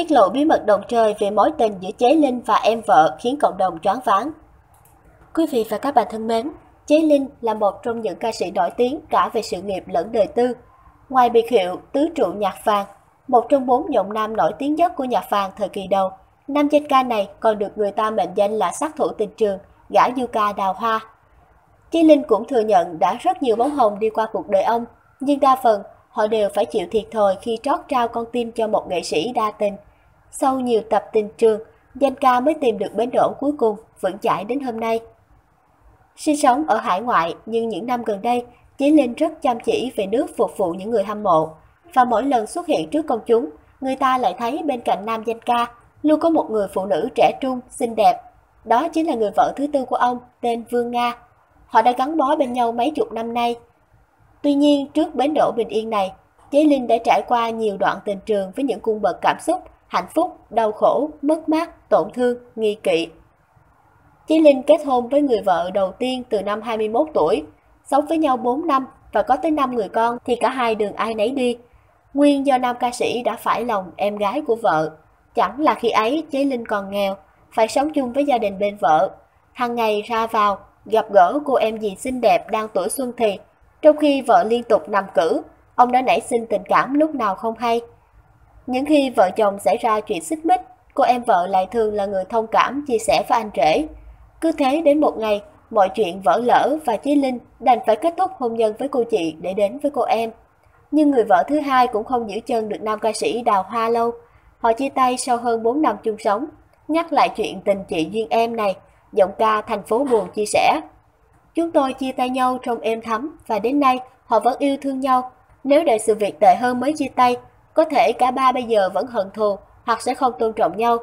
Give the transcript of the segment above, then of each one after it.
Tiết lộ bí mật đồng trời về mối tình giữa Chế Linh và em vợ khiến cộng đồng choáng váng. Quý vị và các bạn thân mến, Chế Linh là một trong những ca sĩ nổi tiếng cả về sự nghiệp lẫn đời tư. Ngoài biệt hiệu tứ trụ nhạc vàng, một trong bốn giọng nam nổi tiếng nhất của nhạc vàng thời kỳ đầu, nam danh ca này còn được người ta mệnh danh là sát thủ tình trường, gã du ca đào hoa. Chế Linh cũng thừa nhận đã rất nhiều bóng hồng đi qua cuộc đời ông, nhưng đa phần họ đều phải chịu thiệt thòi khi trót trao con tim cho một nghệ sĩ đa tình. Sau nhiều tập tình trường, danh ca mới tìm được bến đỗ cuối cùng, vững chãi đến hôm nay. Sinh sống ở hải ngoại nhưng những năm gần đây, Chí Linh rất chăm chỉ về nước phục vụ những người hâm mộ. Và mỗi lần xuất hiện trước công chúng, người ta lại thấy bên cạnh nam danh ca luôn có một người phụ nữ trẻ trung, xinh đẹp. Đó chính là người vợ thứ tư của ông, tên Vương Nga. Họ đã gắn bó bên nhau mấy chục năm nay. Tuy nhiên, trước bến đỗ bình yên này, Chế Linh đã trải qua nhiều đoạn tình trường với những cung bậc cảm xúc, hạnh phúc, đau khổ, mất mát, tổn thương, nghi kỵ, Chí Linh kết hôn với người vợ đầu tiên từ năm 21 tuổi, sống với nhau 4 năm và có tới 5 người con thì cả hai đường ai nấy đi. Nguyên do nam ca sĩ đã phải lòng em gái của vợ. Chẳng là khi ấy Chí Linh còn nghèo, phải sống chung với gia đình bên vợ. Hàng ngày ra vào, gặp gỡ cô em dì xinh đẹp đang tuổi xuân thì, trong khi vợ liên tục nằm cử, ông đã nảy sinh tình cảm lúc nào không hay. Những khi vợ chồng xảy ra chuyện xích mích, cô em vợ lại thường là người thông cảm chia sẻ với anh rể, cứ thế đến một ngày, mọi chuyện vỡ lỡ và Chí Linh đành phải kết thúc hôn nhân với cô chị để đến với cô em. Nhưng người vợ thứ hai cũng không giữ chân được nam ca sĩ Đào Hoa lâu. Họ chia tay sau hơn 4 năm chung sống. Nhắc lại chuyện tình chị duyên em này, giọng ca thành phố buồn chia sẻ. Chúng tôi chia tay nhau trong êm thấm và đến nay họ vẫn yêu thương nhau. Nếu đợi sự việc tệ hơn mới chia tay, có thể cả ba bây giờ vẫn hận thù hoặc sẽ không tôn trọng nhau.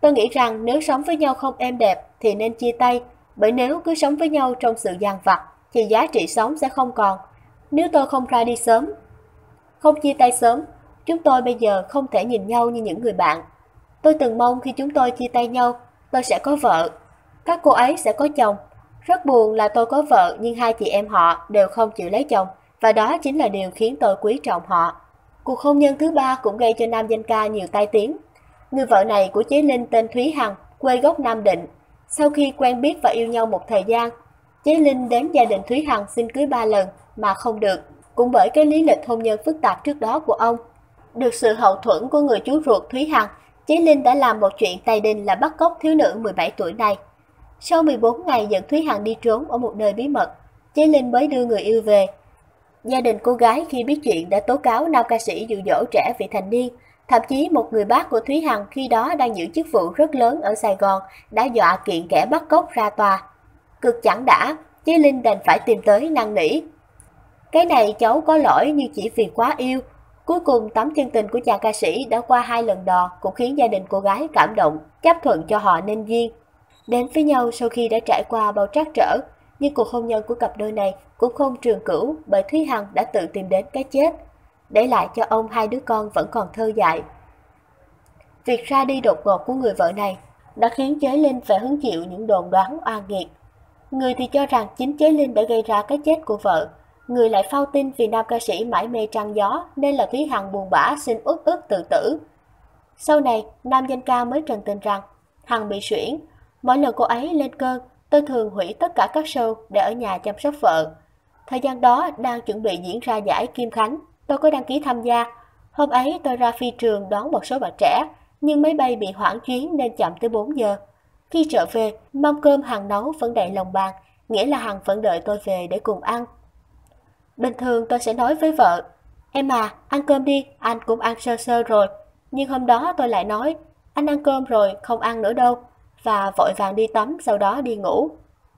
Tôi nghĩ rằng nếu sống với nhau không êm đẹp thì nên chia tay, bởi nếu cứ sống với nhau trong sự gian vặt thì giá trị sống sẽ không còn. Nếu tôi không ra đi sớm, không chia tay sớm, chúng tôi bây giờ không thể nhìn nhau như những người bạn. Tôi từng mong khi chúng tôi chia tay nhau, tôi sẽ có vợ. Các cô ấy sẽ có chồng. Rất buồn là tôi có vợ nhưng hai chị em họ đều không chịu lấy chồng và đó chính là điều khiến tôi quý trọng họ. Cuộc hôn nhân thứ ba cũng gây cho nam danh ca nhiều tai tiếng. Người vợ này của Chế Linh tên Thúy Hằng, quê gốc Nam Định, sau khi quen biết và yêu nhau một thời gian, Chế Linh đến gia đình Thúy Hằng xin cưới ba lần mà không được, cũng bởi cái lý lịch hôn nhân phức tạp trước đó của ông. Được sự hậu thuẫn của người chú ruột Thúy Hằng, Chế Linh đã làm một chuyện tài đình là bắt cóc thiếu nữ 17 tuổi này. Sau 14 ngày dẫn Thúy Hằng đi trốn ở một nơi bí mật, Chế Linh mới đưa người yêu về. Gia đình cô gái khi biết chuyện đã tố cáo nam ca sĩ dụ dỗ trẻ vị thành niên Thậm chí một người bác của Thúy Hằng khi đó đang giữ chức vụ rất lớn ở Sài Gòn đã dọa kiện kẻ bắt cóc ra tòa. Cực chẳng đã, Chí Linh đành phải tìm tới năn nỉ. Cái này cháu có lỗi nhưng chỉ vì quá yêu. Cuối cùng tấm chân tình của chàng ca sĩ đã qua hai lần đò cũng khiến gia đình cô gái cảm động, chấp thuận cho họ nên duyên. Đến với nhau sau khi đã trải qua bao trắc trở, nhưng cuộc hôn nhân của cặp đôi này cũng không trường cửu bởi Thúy Hằng đã tự tìm đến cái chết để lại cho ông hai đứa con vẫn còn thơ dại. Việc ra đi đột ngột của người vợ này đã khiến Chế Linh phải hứng chịu những đồn đoán oan nghiệt. Người thì cho rằng chính Chế Linh đã gây ra cái chết của vợ, người lại phao tin vì nam ca sĩ mãi mê trăng gió nên là Thúy Hằng buồn bã xin uất ức tự tử. Sau này, nam danh ca mới trần tình rằng Hằng bị suyễn. Mỗi lần cô ấy lên cơn, tôi thường hủy tất cả các show để ở nhà chăm sóc vợ. Thời gian đó đang chuẩn bị diễn ra giải Kim Khánh Tôi có đăng ký tham gia. Hôm ấy tôi ra phi trường đón một số bạn trẻ, nhưng máy bay bị hoãn chuyến nên chậm tới 4 giờ. Khi trở về, mâm cơm hàng nấu vẫn đầy lòng bàn, nghĩa là hàng vẫn đợi tôi về để cùng ăn. Bình thường tôi sẽ nói với vợ, em à, ăn cơm đi, anh cũng ăn sơ sơ rồi. Nhưng hôm đó tôi lại nói, anh ăn cơm rồi, không ăn nữa đâu, và vội vàng đi tắm sau đó đi ngủ.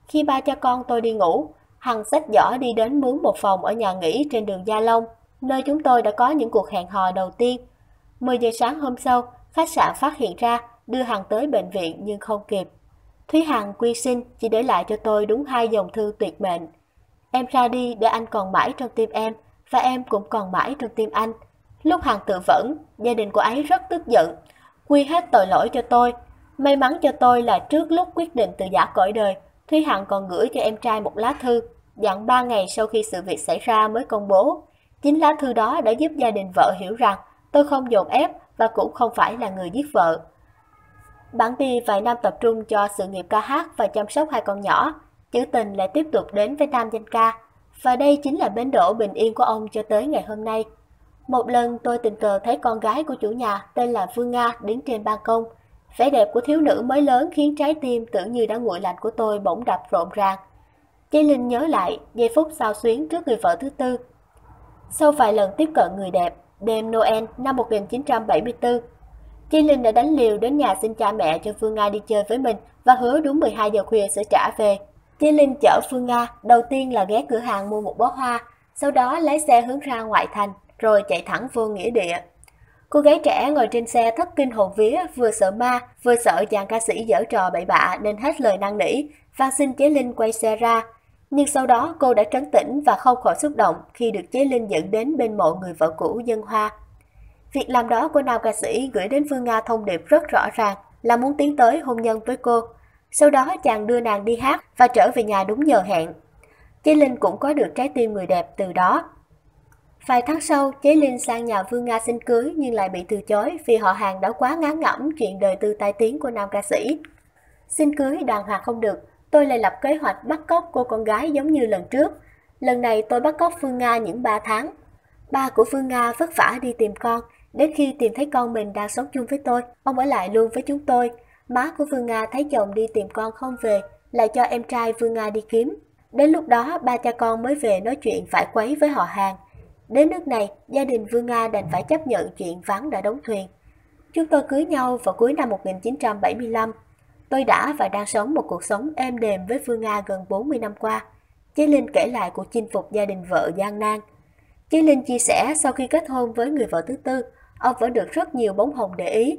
Khi ba cha con tôi đi ngủ, Hằng xách giỏ đi đến mướn một phòng ở nhà nghỉ trên đường Gia Long nơi chúng tôi đã có những cuộc hẹn hò đầu tiên. 10 giờ sáng hôm sau, khách sạn phát hiện ra đưa Hằng tới bệnh viện nhưng không kịp. Thúy Hằng quy sinh chỉ để lại cho tôi đúng hai dòng thư tuyệt mệnh. Em ra đi để anh còn mãi trong tim em và em cũng còn mãi trong tim anh. Lúc Hằng tự vẫn, gia đình của ấy rất tức giận, quy hết tội lỗi cho tôi. May mắn cho tôi là trước lúc quyết định từ giả cõi đời, Thúy Hằng còn gửi cho em trai một lá thư, dặn ba ngày sau khi sự việc xảy ra mới công bố. Chính lá thư đó đã giúp gia đình vợ hiểu rằng tôi không dồn ép và cũng không phải là người giết vợ. Bản Bi vài năm tập trung cho sự nghiệp ca hát và chăm sóc hai con nhỏ, chữ tình lại tiếp tục đến với nam danh ca. Và đây chính là bến đỗ bình yên của ông cho tới ngày hôm nay. Một lần tôi tình cờ thấy con gái của chủ nhà tên là Phương Nga đứng trên ban công. Vẻ đẹp của thiếu nữ mới lớn khiến trái tim tưởng như đã nguội lạnh của tôi bỗng đập rộn ràng. Chí Linh nhớ lại giây phút sao xuyến trước người vợ thứ tư. Sau vài lần tiếp cận người đẹp, đêm Noel năm 1974, Chi Linh đã đánh liều đến nhà xin cha mẹ cho Phương Nga đi chơi với mình và hứa đúng 12 giờ khuya sẽ trả về. Chi Linh chở Phương Nga đầu tiên là ghé cửa hàng mua một bó hoa, sau đó lái xe hướng ra ngoại thành, rồi chạy thẳng vô nghĩa địa. Cô gái trẻ ngồi trên xe thất kinh hồn vía, vừa sợ ma, vừa sợ chàng ca sĩ dở trò bậy bạ nên hết lời năn nỉ, và xin Chế Linh quay xe ra. Nhưng sau đó cô đã trấn tĩnh và không khỏi xúc động khi được Chế Linh dẫn đến bên mộ người vợ cũ dân hoa. Việc làm đó của nam ca sĩ gửi đến Phương Nga thông điệp rất rõ ràng là muốn tiến tới hôn nhân với cô. Sau đó chàng đưa nàng đi hát và trở về nhà đúng giờ hẹn. Chế Linh cũng có được trái tim người đẹp từ đó. Vài tháng sau, Chế Linh sang nhà Vương Nga xin cưới nhưng lại bị từ chối vì họ hàng đã quá ngán ngẩm chuyện đời tư tai tiếng của nam ca sĩ. Xin cưới đàn hòa không được, tôi lại lập kế hoạch bắt cóc cô con gái giống như lần trước. Lần này tôi bắt cóc Phương Nga những 3 tháng. Ba của Phương Nga vất vả đi tìm con, đến khi tìm thấy con mình đang sống chung với tôi, ông ở lại luôn với chúng tôi. Má của Phương Nga thấy chồng đi tìm con không về, lại cho em trai Phương Nga đi kiếm. Đến lúc đó, ba cha con mới về nói chuyện phải quấy với họ hàng. Đến nước này, gia đình Vương Nga đành phải chấp nhận chuyện vắng đã đóng thuyền. Chúng tôi cưới nhau vào cuối năm 1975. Tôi đã và đang sống một cuộc sống êm đềm với vương Nga gần 40 năm qua. Chí Linh kể lại cuộc chinh phục gia đình vợ gian nan. Chí Linh chia sẻ sau khi kết hôn với người vợ thứ tư, ông vẫn được rất nhiều bóng hồng để ý.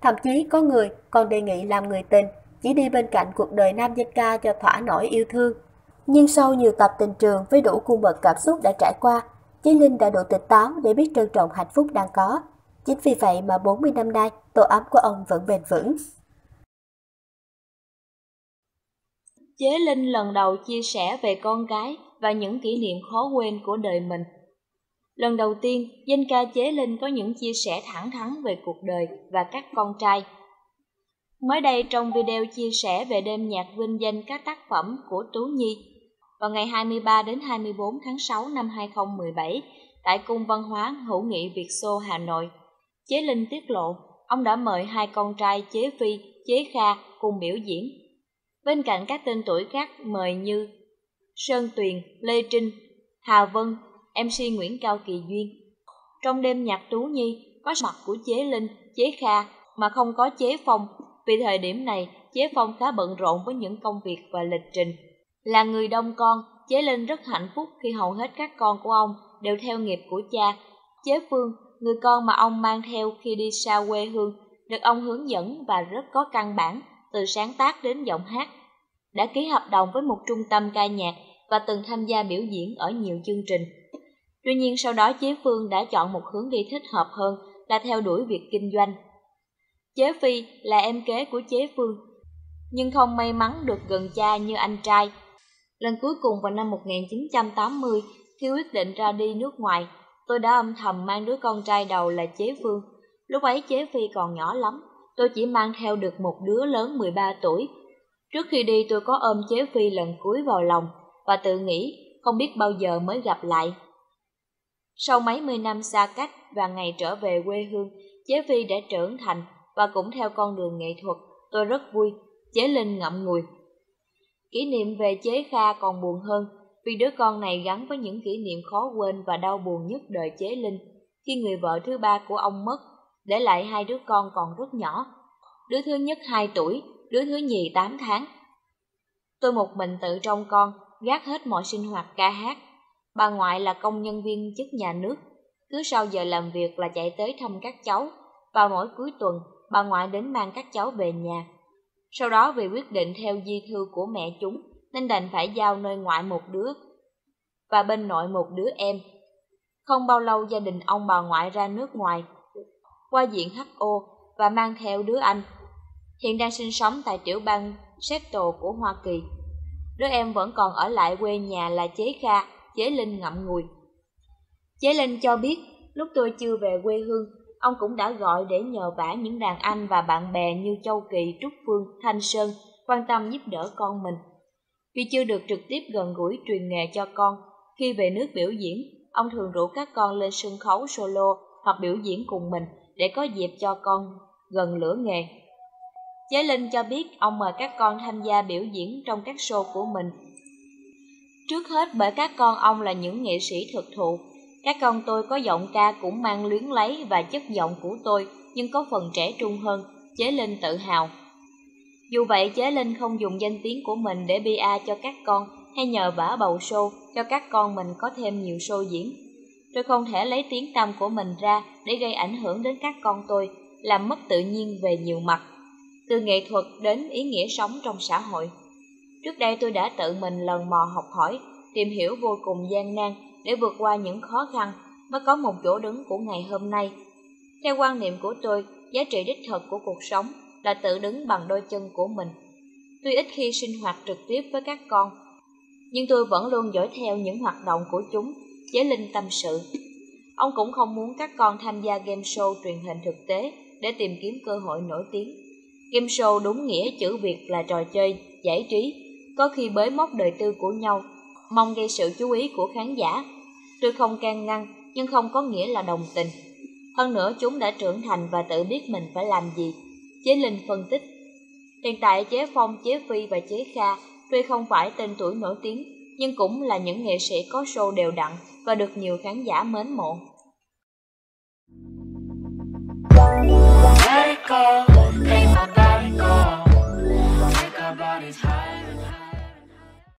Thậm chí có người còn đề nghị làm người tình, chỉ đi bên cạnh cuộc đời nam danh ca cho thỏa nổi yêu thương. Nhưng sau nhiều tập tình trường với đủ cung bậc cảm xúc đã trải qua, Chí Linh đã đủ tỉnh táo để biết trân trọng hạnh phúc đang có. Chính vì vậy mà 40 năm nay, tổ ấm của ông vẫn bền vững. Chế Linh lần đầu chia sẻ về con gái và những kỷ niệm khó quên của đời mình. Lần đầu tiên, danh ca Chế Linh có những chia sẻ thẳng thắn về cuộc đời và các con trai. Mới đây trong video chia sẻ về đêm nhạc vinh danh các tác phẩm của Tú Nhi, vào ngày 23 đến 24 tháng 6 năm 2017 tại Cung Văn hóa Hữu nghị Việt Xô Hà Nội. Chế Linh tiết lộ, ông đã mời hai con trai Chế Phi, Chế Kha cùng biểu diễn. Bên cạnh các tên tuổi khác mời như Sơn Tuyền, Lê Trinh, Hà Vân, MC Nguyễn Cao Kỳ Duyên. Trong đêm nhạc Tú Nhi có mặt của Chế Linh, Chế Kha mà không có Chế Phong, vì thời điểm này Chế Phong khá bận rộn với những công việc và lịch trình. Là người đông con, Chế Linh rất hạnh phúc khi hầu hết các con của ông đều theo nghiệp của cha. Chế Phương, người con mà ông mang theo khi đi xa quê hương, được ông hướng dẫn và rất có căn bản, từ sáng tác đến giọng hát. Đã ký hợp đồng với một trung tâm ca nhạc và từng tham gia biểu diễn ở nhiều chương trình. Tuy nhiên sau đó Chế Phương đã chọn một hướng đi thích hợp hơn là theo đuổi việc kinh doanh. Chế Phi là em kế của Chế Phương, nhưng không may mắn được gần cha như anh trai Lần cuối cùng vào năm 1980, khi quyết định ra đi nước ngoài, tôi đã âm thầm mang đứa con trai đầu là Chế Phương. Lúc ấy Chế Phi còn nhỏ lắm, tôi chỉ mang theo được một đứa lớn 13 tuổi. Trước khi đi tôi có ôm Chế Phi lần cuối vào lòng và tự nghĩ không biết bao giờ mới gặp lại. Sau mấy mươi năm xa cách và ngày trở về quê hương, Chế Phi đã trưởng thành và cũng theo con đường nghệ thuật, tôi rất vui. Chế Linh ngậm ngùi Kỷ niệm về chế Kha còn buồn hơn, vì đứa con này gắn với những kỷ niệm khó quên và đau buồn nhất đời chế Linh, khi người vợ thứ ba của ông mất, để lại hai đứa con còn rất nhỏ. Đứa thứ nhất 2 tuổi, đứa thứ nhì 8 tháng. Tôi một mình tự trông con, gác hết mọi sinh hoạt ca hát. Bà ngoại là công nhân viên chức nhà nước, cứ sau giờ làm việc là chạy tới thăm các cháu. Vào mỗi cuối tuần, bà ngoại đến mang các cháu về nhà sau đó vì quyết định theo di thư của mẹ chúng nên đành phải giao nơi ngoại một đứa và bên nội một đứa em. Không bao lâu gia đình ông bà ngoại ra nước ngoài, qua diện HO và mang theo đứa anh. Hiện đang sinh sống tại tiểu bang Seattle của Hoa Kỳ. Đứa em vẫn còn ở lại quê nhà là Chế Kha, Chế Linh ngậm ngùi. Chế Linh cho biết, lúc tôi chưa về quê hương, Ông cũng đã gọi để nhờ vả những đàn anh và bạn bè như Châu Kỳ, Trúc Phương, Thanh Sơn quan tâm giúp đỡ con mình. Vì chưa được trực tiếp gần gũi truyền nghề cho con, khi về nước biểu diễn, ông thường rủ các con lên sân khấu solo hoặc biểu diễn cùng mình để có dịp cho con gần lửa nghề. Chế Linh cho biết ông mời các con tham gia biểu diễn trong các show của mình. Trước hết bởi các con ông là những nghệ sĩ thực thụ, các con tôi có giọng ca cũng mang luyến lấy và chất giọng của tôi nhưng có phần trẻ trung hơn, Chế Linh tự hào. Dù vậy Chế Linh không dùng danh tiếng của mình để bia cho các con hay nhờ vả bầu show cho các con mình có thêm nhiều show diễn. Tôi không thể lấy tiếng tăm của mình ra để gây ảnh hưởng đến các con tôi, làm mất tự nhiên về nhiều mặt, từ nghệ thuật đến ý nghĩa sống trong xã hội. Trước đây tôi đã tự mình lần mò học hỏi, tìm hiểu vô cùng gian nan để vượt qua những khó khăn mới có một chỗ đứng của ngày hôm nay. Theo quan niệm của tôi, giá trị đích thực của cuộc sống là tự đứng bằng đôi chân của mình. Tuy ít khi sinh hoạt trực tiếp với các con, nhưng tôi vẫn luôn dõi theo những hoạt động của chúng, chế linh tâm sự. Ông cũng không muốn các con tham gia game show truyền hình thực tế để tìm kiếm cơ hội nổi tiếng. Game show đúng nghĩa chữ Việt là trò chơi, giải trí, có khi bới móc đời tư của nhau, mong gây sự chú ý của khán giả. Tôi không can ngăn, nhưng không có nghĩa là đồng tình. Hơn nữa chúng đã trưởng thành và tự biết mình phải làm gì. Chế Linh phân tích. Hiện tại Chế Phong, Chế Phi và Chế Kha tuy không phải tên tuổi nổi tiếng, nhưng cũng là những nghệ sĩ có show đều đặn và được nhiều khán giả mến mộ. Let it go,